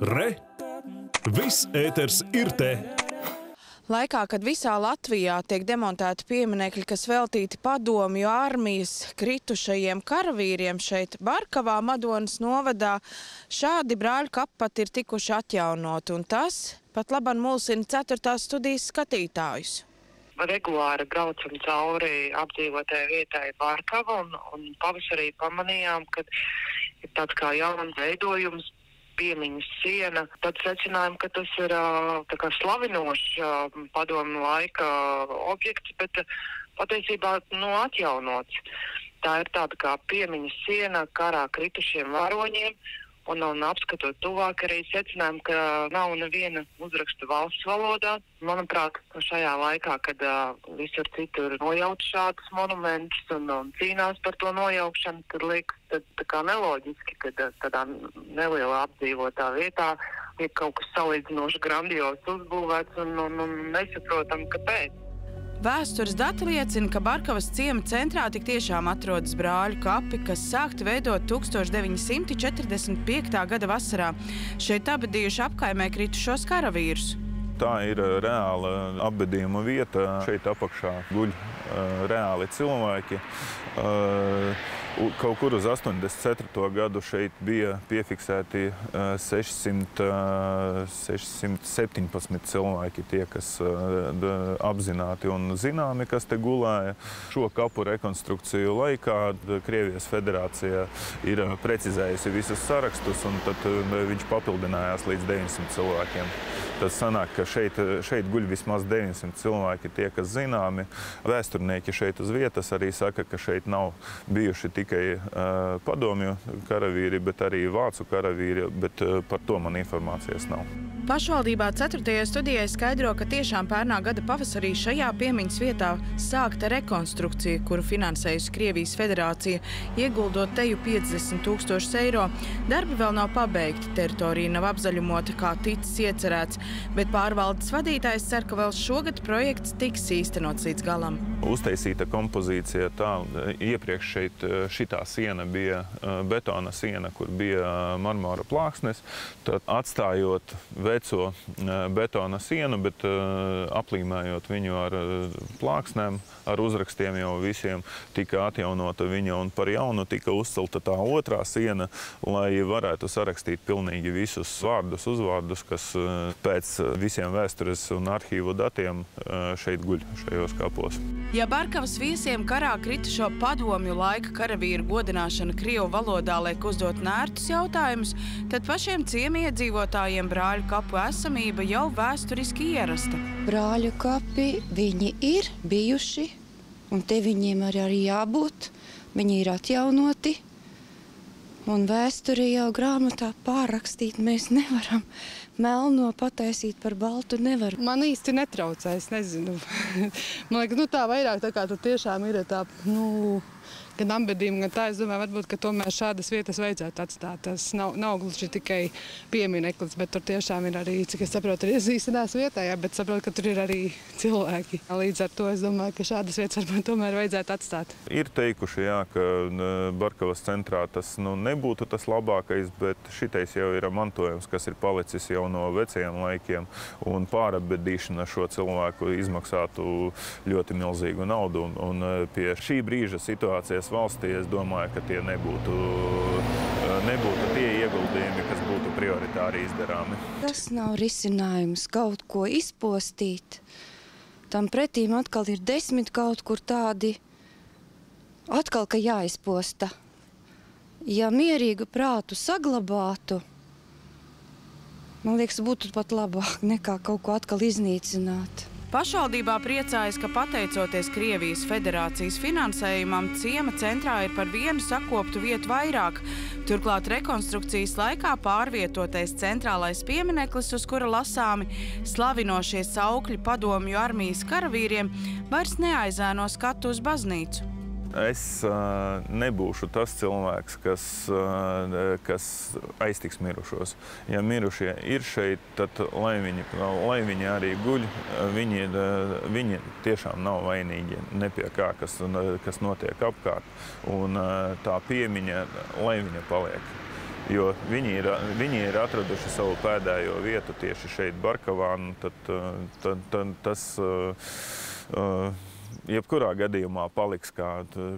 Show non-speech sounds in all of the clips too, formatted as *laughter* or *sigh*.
Re! Viss ēters ir te! Laikā, kad visā Latvijā tiek demontēti pieminekļi, kas veltīti padomju armijas kritušajiem karavīriem šeit Barkavā, Madonas novadā, šādi brāļu kapati ir tikuši atjaunoti, un tas pat laban mulsina ceturtās studijas skatītājus. regulāri braucam cauri apdzīvotajai vietai Vārkava un, pavasarī pamanījām, ka ir tāds kā jauns veidojums, piemiņas siena. Tad secinājām, ka tas ir kā slavinošs padomu laika objekts, bet patiesībā nu, atjaunots. Tā ir tāda kā piemiņas siena karā kritušiem varoņiem. Un, un apskatot tuvāk, arī secinājām, ka nav neviena uzraksta valsts valodā. Manuprāt, šajā laikā, kad uh, visur citur nojauc šādus monumentus un, un cīnās par to nojaukšanu, tad liekas tad, tā kā neloģiski, ka tādā nelielā apdzīvotā vietā ir kaut kas salīdzinoši grandios uzbūvēts un, un, un nesaprotam, kāpēc. Vēstures dati liecina, ka Barkavas ciema centrā tik tiešām atrodas brāļu kapi, kas sākti veidot 1945. gada vasarā. Šeit abadījuši apkaimē kritušos karavīrus. Tā ir uh, reāla apbedījuma vieta. Šeit apakšā guļ uh, reāli cilvēki. Uh, Kaut kur uz 84. gadu šeit bija piefiksēti uh, 600, uh, 617 cilvēki, tie, kas apzināti un zināmi, kas te gulēja. Šo kapu rekonstrukciju laikā Krievijas federācija ir precizējusi visus sarakstus, un tad viņš papildinājās līdz 900 cilvēkiem. Tad sanāk, ka šeit, šeit guļ vismaz 900 cilvēki, tie, kas zināmi. Vēsturnieki šeit uz vietas arī saka, ka šeit nav bijuši tikai uh, padomju karavīri, bet arī vācu karavīri, bet uh, par to man informācijas nav. Pašvaldībā 4. studijai skaidro, ka tiešām pērnā gada pavasarī šajā piemiņas vietā sākta rekonstrukcija, kuru finansējusi Krievijas federācija, ieguldot teju 50 tūkstošus eiro. Darbi vēl nav pabeigti, teritorija nav apzaļumota, kā ticis iecerēts, bet pārvaldes vadītājs cer, ka vēl šogad projekts tiks īstenots līdz galam. Uztaisīta kompozīcija tā, iepriekš šeit šitā siena bija eh, betona siena, kur bija eh, marmora plāksnes. Tad atstājot veco eh, betona sienu, bet aplīmējot viņu ar plāksnēm, ar uzrakstiem jau visiem, tika atjaunota viņa un par jaunu tika uzcelta tā otrā siena, lai varētu sarakstīt pilnīgi visus vārdus, uzvārdus, kas pēc visiem vēstures un arhīvu datiem šeit guļ šajos kapos. Ja Barkavas viesiem karā kritušo padomju laika karavīru godināšana Krievu valodā liek uzdot nērtus jautājumus, tad pašiem ciemiedzīvotājiem brāļu kapu esamība jau vēsturiski ierasta. brāļu kapi, viņi ir bijuši, un te viņiem arī, arī jābūt. Viņi ir atjaunoti, un vēsturī jau grāmatā pārrakstīt mēs nevaram. Melno pataisīt par baltu nevar. Man īsti netraucē, es nezinu. *laughs* Man liekas, nu, tā vairāk tā kā tur tiešām ir tā, nu, gan ambedījuma, gan tā. Es domāju, varbūt, ka tomēr šādas vietas vajadzētu atstāt. Tas nav, nav gluži tikai piemineklis, bet tur tiešām ir arī, cik es saprotu, ir iezīsinās vietā, jā, bet saprotu, ka tur ir arī cilvēki. Līdz ar to es domāju, ka šādas vietas varbūt tomēr vajadzētu atstāt. Ir teikuši, jā, ka Barkavas centrā tas nu, nebūtu tas labākais, bet šitais jau ir mantojums, kas ir palicis jau no veciem laikiem. Un pārabedīšana šo cilvēku izmaksātu ļoti milzīgu naudu. Un, un eh, pie šī brīža situācijas valstī es domāju, ka tie nebūtu, eh, nebūtu tie ieguldījumi, kas būtu prioritāri izdarāmi. Tas nav risinājums kaut ko izpostīt. Tam pretīm atkal ir desmit kaut kur tādi, atkal ka jāizposta. Ja mierīgu prātu saglabātu, man liekas, būtu pat labāk nekā kaut ko atkal iznīcināt. Pašvaldībā priecājas, ka pateicoties Krievijas federācijas finansējumam, ciema centrā ir par vienu sakoptu vietu vairāk. Turklāt rekonstrukcijas laikā pārvietotais centrālais piemineklis, uz kura lasāmi slavinošie saukļi padomju armijas karavīriem, vairs neaizēno skatu uz baznīcu. Es uh, nebūšu tas cilvēks, kas, uh, kas aiztiks mirušos. Ja mirušie ir šeit, tad lai viņi, lai viņi arī guļ. Viņi, uh, viņi tiešām nav vainīgi ne pie kā, kas, kas notiek apkārt. Un, uh, tā piemiņa, lai viņa paliek. jo viņi ir, viņi ir atraduši savu pēdējo vietu tieši šeit, Barkavā. Tad, tad, tad, tas, uh, jebkurā gadījumā paliks kā,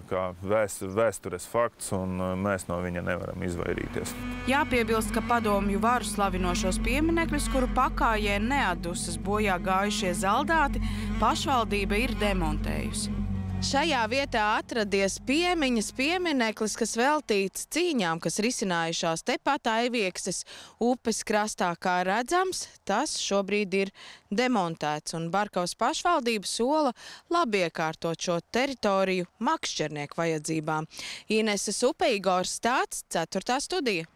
kā vēstures fakts, un mēs no viņa nevaram izvairīties. Jāpiebilst, ka padomju varu slavinošos pieminekļus, kuru pakājē neatdusas bojā gājušie zaldāti, pašvaldība ir demontējusi. Šajā vietā atradies piemiņas piemineklis, kas veltīts cīņām, kas risinājušās tepat Aiviekses upes krastā. Kā redzams, tas šobrīd ir demontēts, un Barkavas pašvaldība sola labi iekārtot šo teritoriju makšķernieku vajadzībām. Ineses Upe, Igors Stāts, 4. studija.